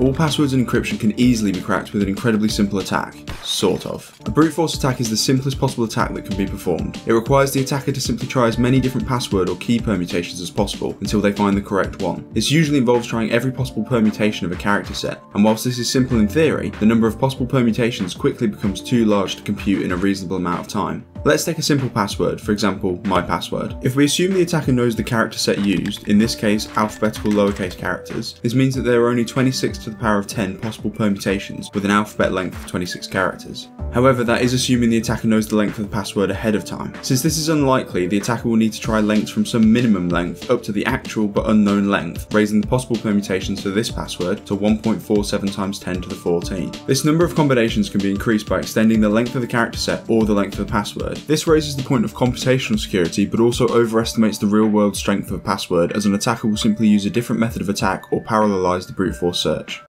All passwords and encryption can easily be cracked with an incredibly simple attack. Sort of. A brute force attack is the simplest possible attack that can be performed. It requires the attacker to simply try as many different password or key permutations as possible until they find the correct one. This usually involves trying every possible permutation of a character set, and whilst this is simple in theory, the number of possible permutations quickly becomes too large to compute in a reasonable amount of time. Let's take a simple password, for example, my password. If we assume the attacker knows the character set used, in this case alphabetical lowercase characters, this means that there are only 26 to the power of 10 possible permutations with an alphabet length of 26 characters. However, that is assuming the attacker knows the length of the password ahead of time. Since this is unlikely, the attacker will need to try lengths from some minimum length up to the actual but unknown length, raising the possible permutations for this password to 1.47 times 10 to the 14. This number of combinations can be increased by extending the length of the character set or the length of the password. This raises the point of computational security but also overestimates the real world strength of a password as an attacker will simply use a different method of attack or parallelize the brute force search.